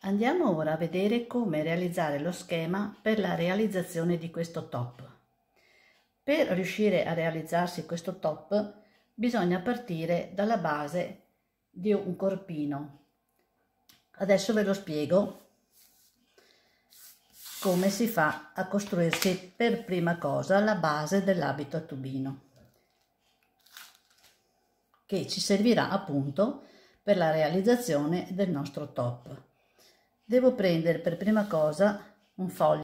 Andiamo ora a vedere come realizzare lo schema per la realizzazione di questo top. Per riuscire a realizzarsi questo top bisogna partire dalla base di un corpino. Adesso ve lo spiego come si fa a costruirsi per prima cosa la base dell'abito a tubino che ci servirà appunto per la realizzazione del nostro top. Devo prendere per prima cosa un foglio